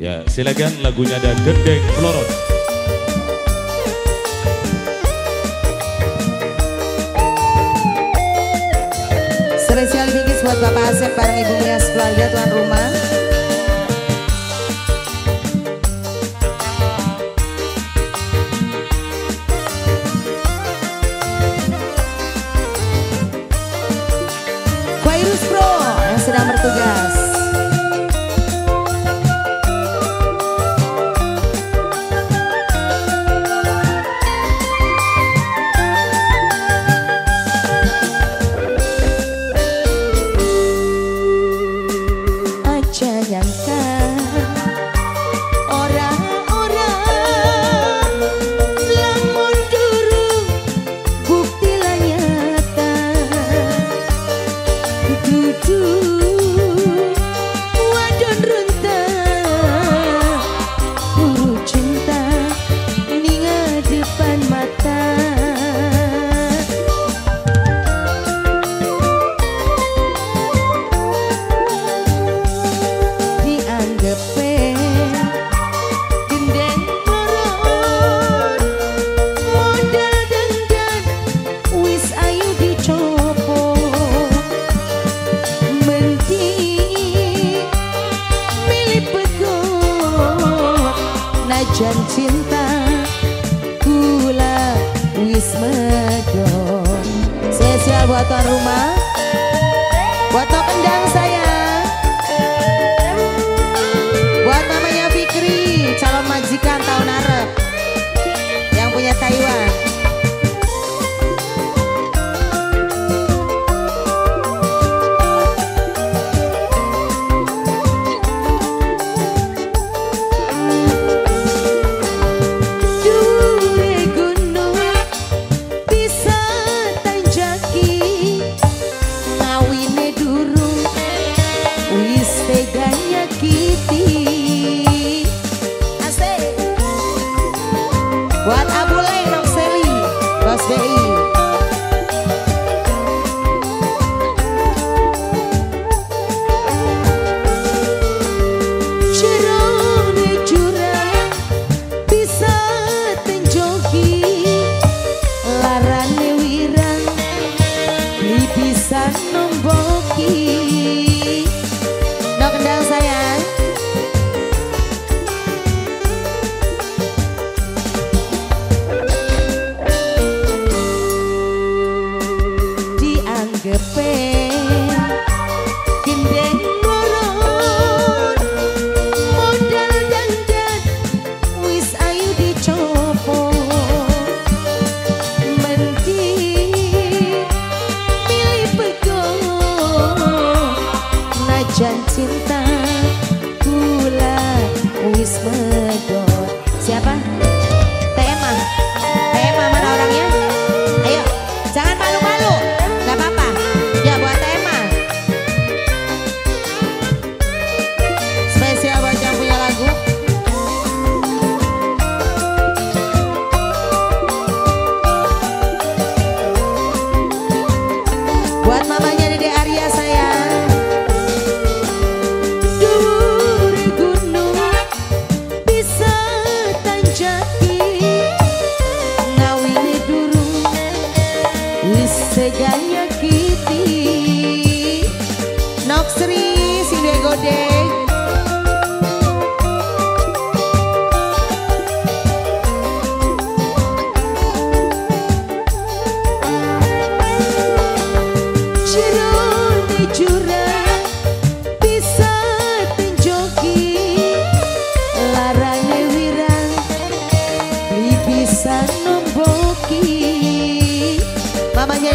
Ya, silakan lagunya ada Gendeng Pelorot. Spesial bingkis buat Bapak Asep bareng Ibu Mulia sekeluarga tuan rumah. buat tuan rumah. Buat no kendang sayang Buat mamanya Fikri Calon majikan tahun arah Buat mamanya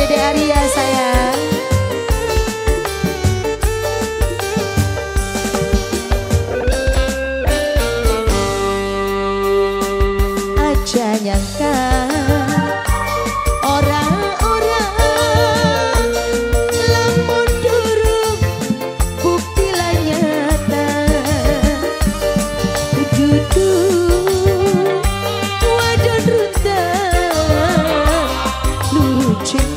Dede Arya sayang. Aja nyangka Orang-orang Lamun durung Bukti nyata Judul watching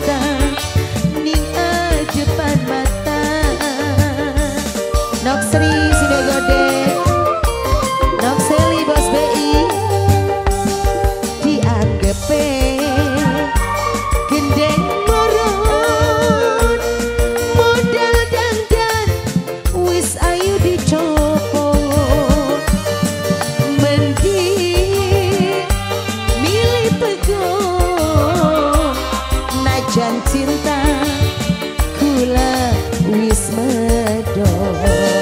kula wis medok.